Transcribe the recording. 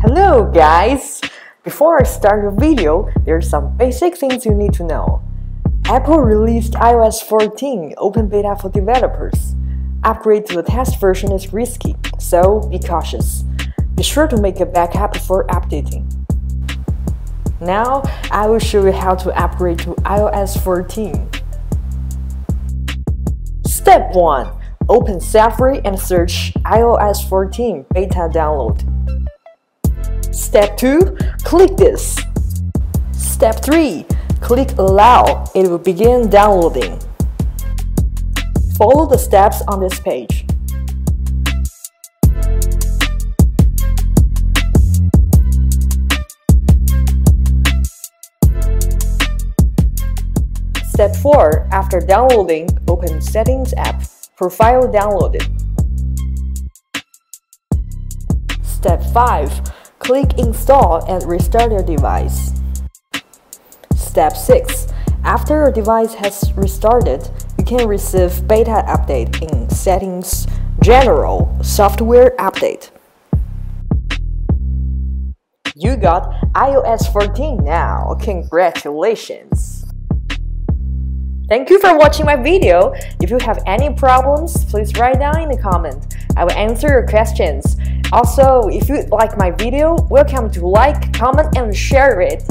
Hello guys! Before I start the video, there are some basic things you need to know. Apple released iOS 14 open beta for developers. Upgrade to the test version is risky, so be cautious. Be sure to make a backup before updating. Now, I will show you how to upgrade to iOS 14. Step 1. Open Safari and search iOS 14 beta download. Step 2. Click this. Step 3. Click Allow. It will begin downloading. Follow the steps on this page. Step 4. After downloading, open Settings app. Profile downloaded. Step 5. Click Install and restart your device. Step 6. After your device has restarted, you can receive beta update in Settings General Software Update. You got iOS 14 now. Congratulations! Thank you for watching my video. If you have any problems, please write down in the comment. I will answer your questions. Also, if you like my video, welcome to like, comment and share it.